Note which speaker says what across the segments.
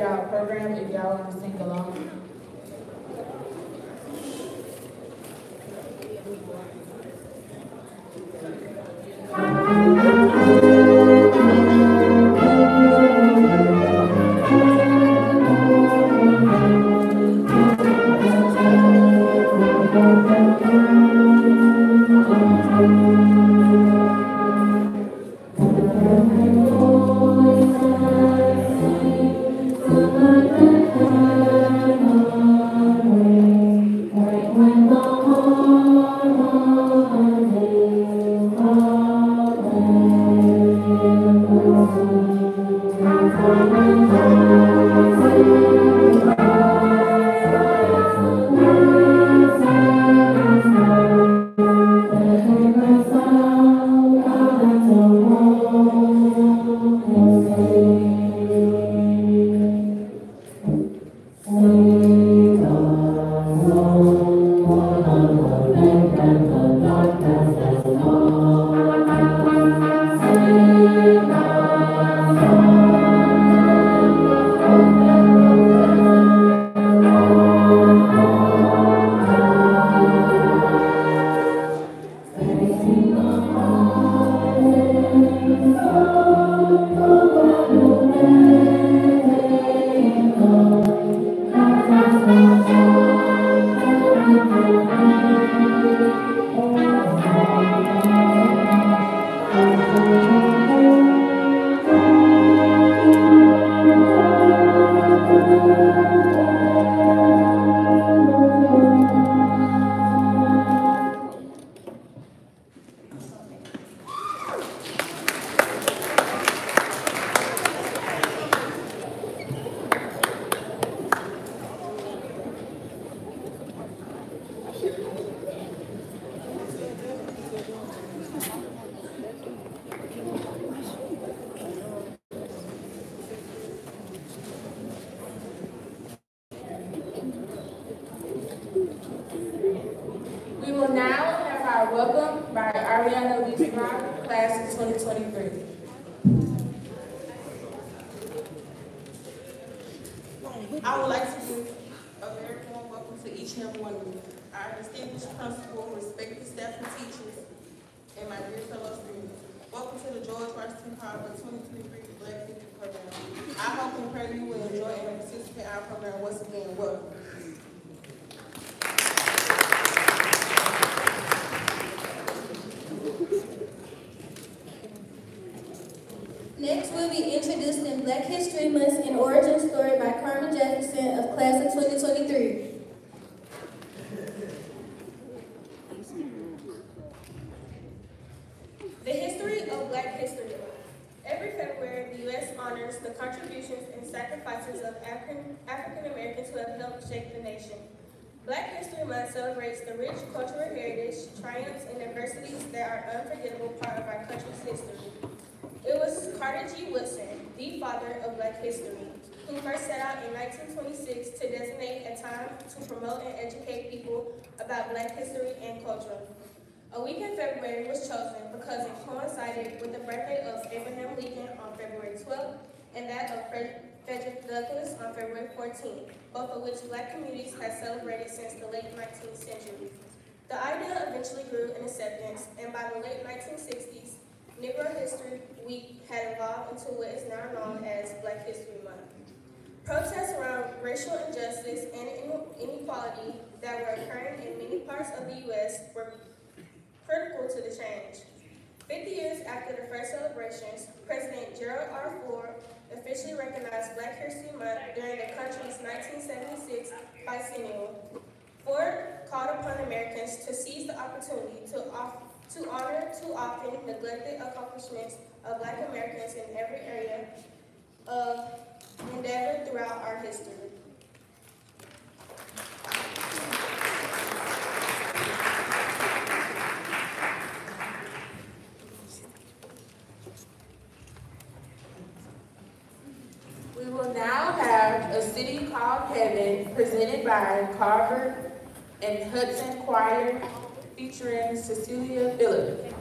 Speaker 1: $100 program
Speaker 2: if y'all want to sing along.
Speaker 3: The history
Speaker 1: of
Speaker 4: Black History Month. Every February, the U.S. honors the contributions and sacrifices of African, Americans who have helped shape the nation. Black History Month celebrates the rich cultural heritage, triumphs, and adversities that are unforgettable part of our country's history. It was Carter G. Woodson, the father of Black history, who first set out in 1926 to designate a time to promote and educate people about Black history and culture. A week in February was chosen because it coincided with the birthday of Abraham Lincoln on February 12th and that of Frederick Douglass on February 14th, both of which black communities have celebrated since the late 19th century. The idea eventually grew in acceptance, and by the late 1960s, Negro history Week had evolved into what is now known as Black History Month. Protests around racial injustice and inequality that were occurring in many parts of the U.S. were critical to the change. Fifty years after the first celebrations, President Gerald R. Ford officially recognized Black History Month during the country's 1976 bicentennial. Ford called upon Americans to seize the opportunity to, to honor too often neglected accomplishments of Black Americans in every area of endeavor throughout our history.
Speaker 5: We will now have a city called Heaven presented by Carver and Hudson Choir featuring Cecilia Phillips.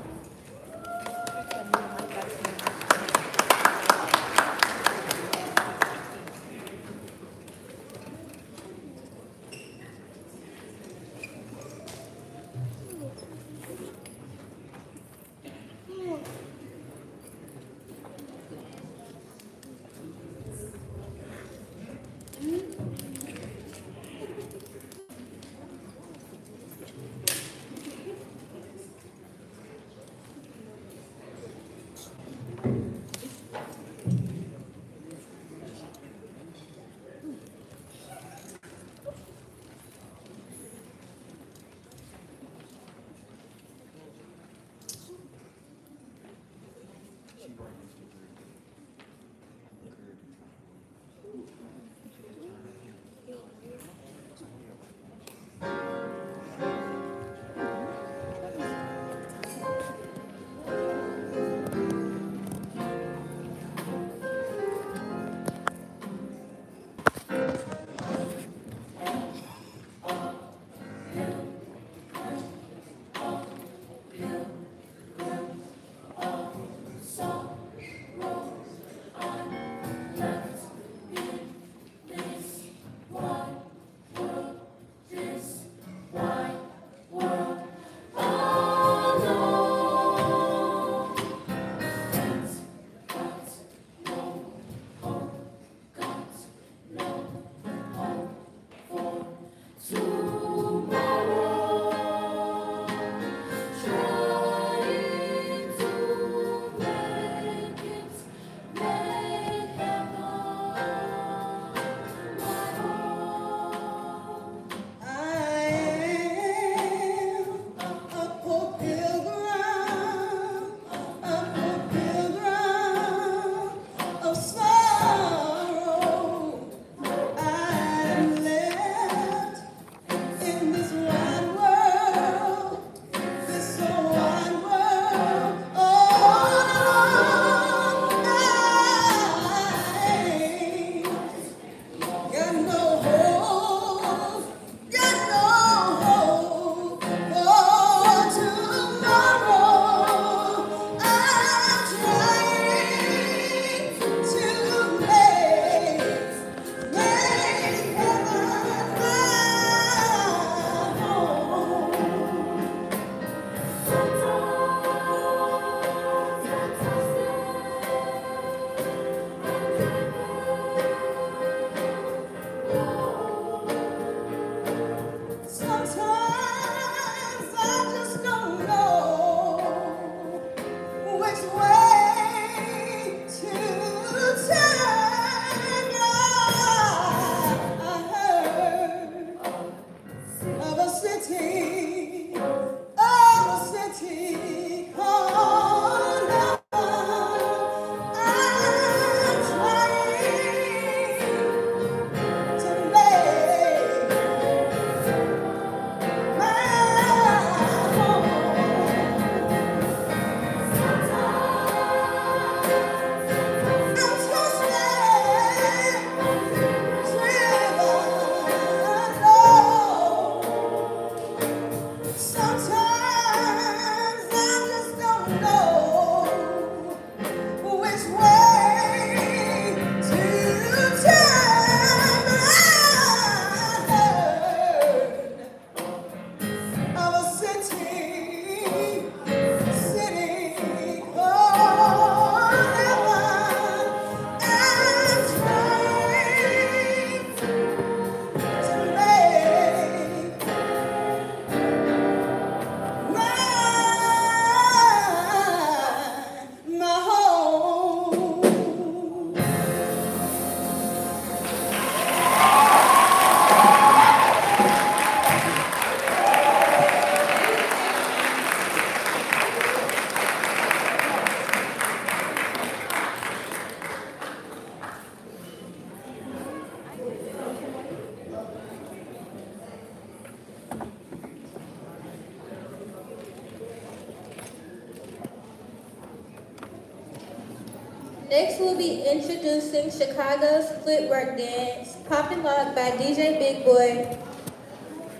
Speaker 6: Next, we'll be introducing Chicago's Footwork Dance, Poppin' Lock by DJ Big Boy.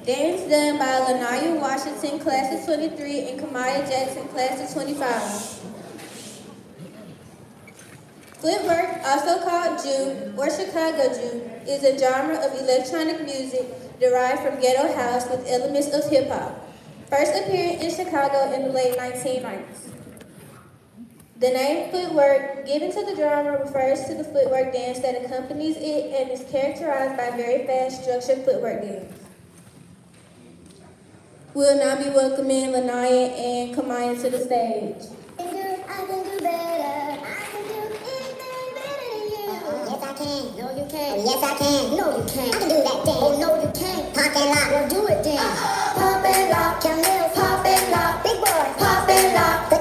Speaker 6: Dance done by Lanaya Washington, class of 23, and Kamaya Jackson, class of 25. Footwork, also called Juke or Chicago Juke, is a genre of electronic music derived from ghetto house with elements of hip hop. First appearing in Chicago in the late 1990s. The name footwork given to the drama refers to the footwork dance that accompanies it and is characterized by very fast structured footwork dance. We'll now be welcoming Lanaya and Kamaya to the stage.
Speaker 7: I can do better. I can do anything better than you. Uh-uh. Oh, yes, I can. No, you can't. Oh, yes, I can. No, you can't. I can do that dance. Oh, no, you can't. Pop and lock. Well, do it then. Uh-huh. Pop and lock. Can live. Pop and lock. Big boy. Pop and lock.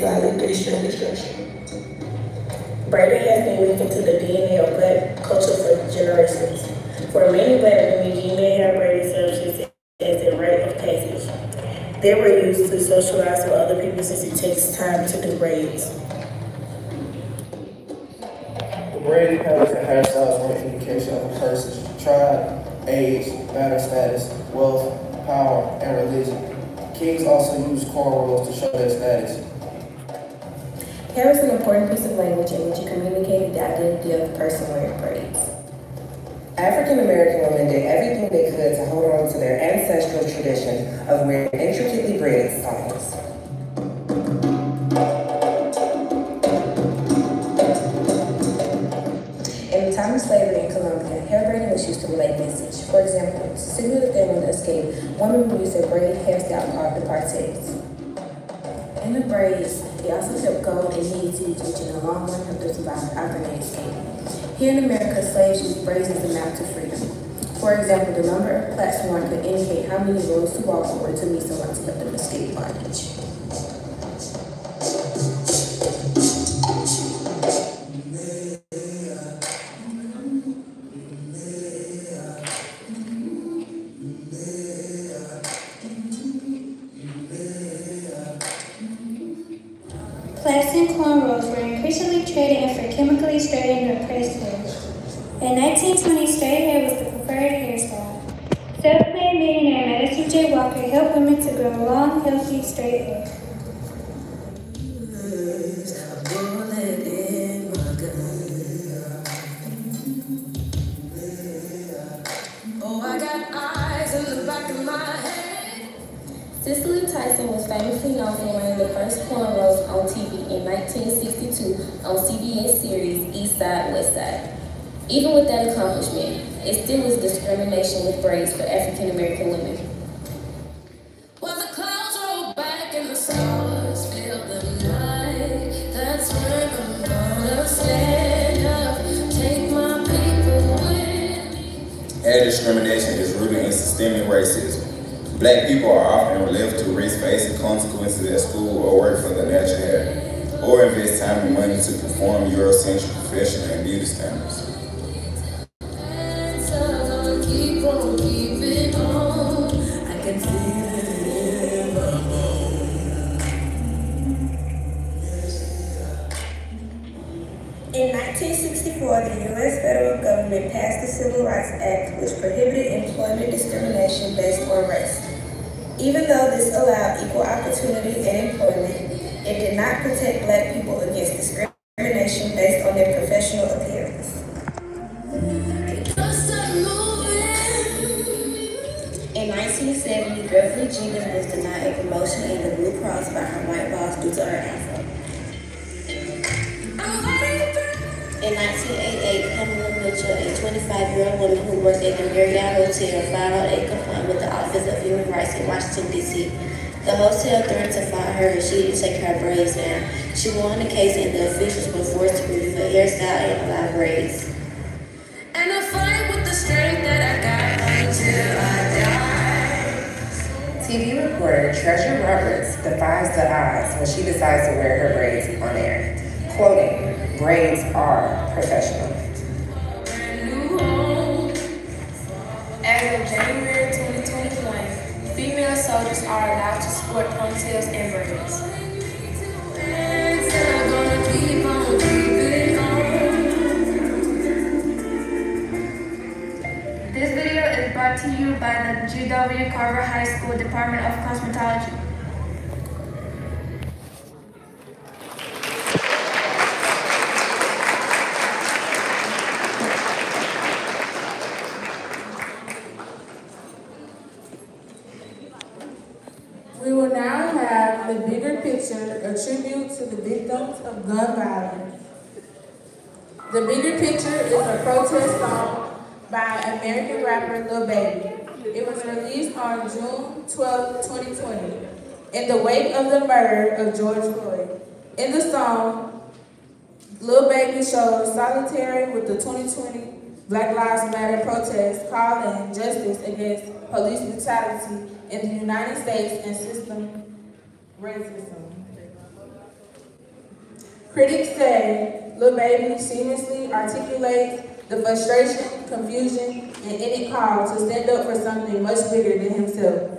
Speaker 8: Flat, solid, three-stranded.
Speaker 9: Braiding has been weaved into the DNA of black culture for generations. For many black women, female hair braiding serves as a rite of passage. They were used to socialize with other people since it takes time to do braids.
Speaker 10: The braiding patterns and hairstyles were an indication of a person's tribe, age, marital status, wealth, power, and religion. Kings also used cornrows to show their status.
Speaker 9: Hair is an important piece of language in which you communicate the identity of the person wearing braids.
Speaker 8: African American women did everything they could to hold on to their ancestral tradition of wearing intricately braided styles.
Speaker 9: In the time of slavery in Colombia, hair braiding was used to relay message. For example, to signal that they wanted to escape, women would use their braided hairstyle called departes. In the braids, they also kept gold and seeds, which in the long run helped them survive after they escaped. Here in America, slaves used as a map to freedom. For example, the number of plaits worn could indicate how many roads to walk or to meet someone to help them escape bondage.
Speaker 11: Madam C. J. Walker helped women to grow long, healthy, straight hair.
Speaker 12: Oh, I got eyes in the back of my head.
Speaker 13: Cicely Tyson was famously known for wearing the first cornrows on TV in 1962 on CBS series East Side, West Side. Even with that accomplishment, it still was discrimination with braids for African American women.
Speaker 9: Systemic racism. Black people are often left to risk facing consequences at school or work for the natural hair, or invest time and money to perform Eurocentric professional and beauty standards.
Speaker 12: In
Speaker 14: 1988, Pamela Mitchell, a 25-year-old woman who worked at the Marriott Hotel, filed a complaint with the Office of Human Rights in Washington, D.C. The hotel threatened to fire her if she didn't take her braids down. She won the case and the officials were forced to review her hairstyle and allow braids.
Speaker 12: And I fight with the strength that I got until I die.
Speaker 15: TV reporter Treasure Roberts defies the odds when she decides to wear her braids on air. Quoting, braids are professional.
Speaker 16: As of January 2021, female soldiers are allowed to sport ponytails and braids.
Speaker 12: And so I'm gonna keep on keeping on.
Speaker 16: This video is brought to you by the GW Carver High School Department of Cosmetology.
Speaker 1: We will now have the bigger picture, a tribute to the victims of gun violence. The bigger picture is a protest song by American rapper Lil Baby. It was released on June 12, 2020, in the wake of the murder of George Floyd. In the song, Lil Baby shows solitary with the 2020 Black Lives Matter protest calling justice against police brutality in the United States and system racism. Critics say Lil Baby seamlessly articulates the frustration, confusion, and any call to stand up for something much bigger than himself.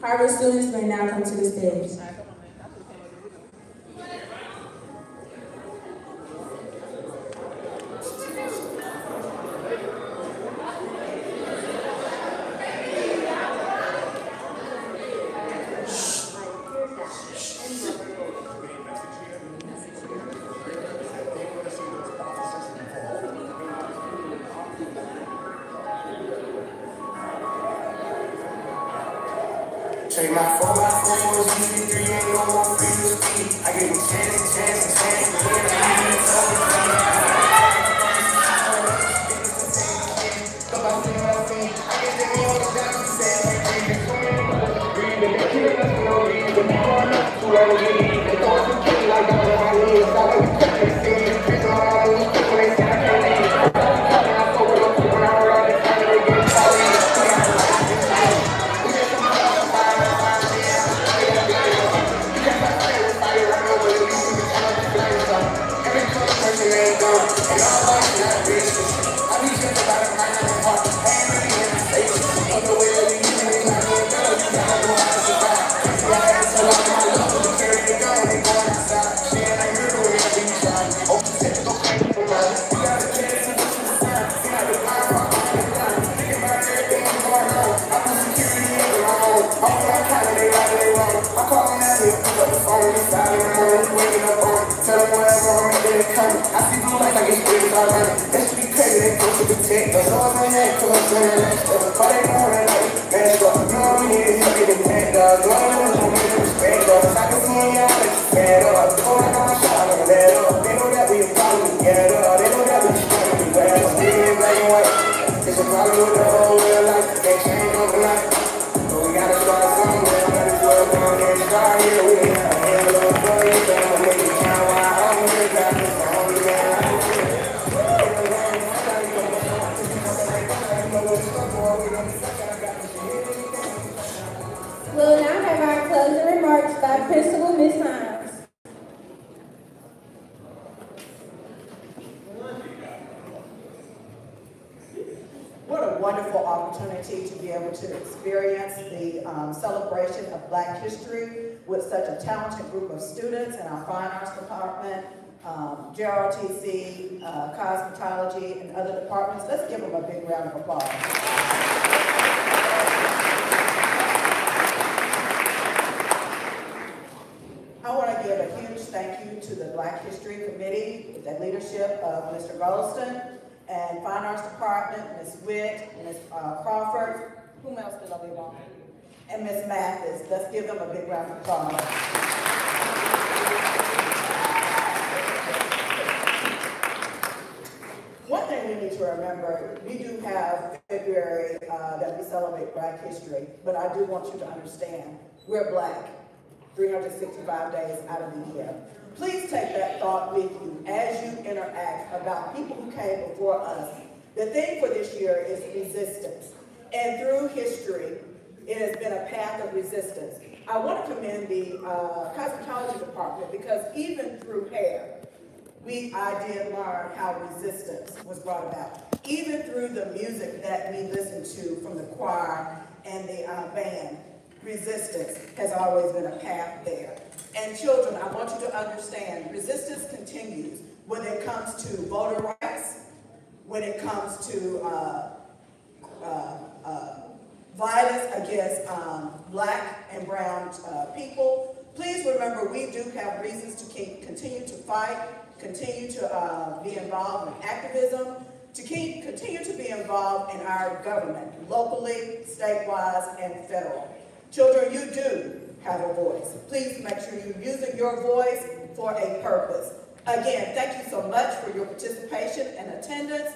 Speaker 1: Carver students may now come to the stage.
Speaker 17: I all
Speaker 18: running. That should be crazy, they close to protect us. In that close to the step. Call they know man, it's you know get the tank, dog. Don't know, respect. I can see y'all, it's.
Speaker 19: Group of students in our Fine Arts Department, um, JROTC, uh, Cosmetology, and other departments. Let's give them a big round of applause. I want to give a huge thank you to the Black History Committee, with the leadership of Mr. Goldston, and Fine Arts Department, Ms. Witt, Ms. uh, Crawford, whom else did I leave off? And Ms. Mathis. Let's give them a big round of applause. One thing we need to remember, we do have February uh, that we celebrate Black History, but I do want you to understand, we're Black. 365 days out of the year. Please take that thought with you as you interact about people who came before us. The thing for this year is resistance. And through history, it has been a path of resistance. I want to commend the uh, cosmetology department because even through hair, we, I did learn how resistance was brought about. Even through the music that we listened to from the choir and the uh, band, resistance has always been a path there. And children, I want you to understand, resistance continues when it comes to voter rights, when it comes to uh, uh, uh, violence against um, black and brown uh, people. Please remember, we do have reasons to keep, continue to fight, continue to uh, be involved in activism, to keep, continue to be involved in our government, locally, statewide, and federal. Children, you do have a voice. Please make sure you're using your voice for a purpose. Again, thank you so much for your participation and attendance.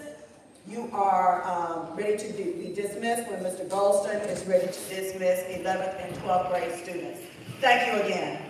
Speaker 19: You are um, ready to be dismissed when Mr. Goldston is ready to dismiss 11th and 12th grade students. Thank you again.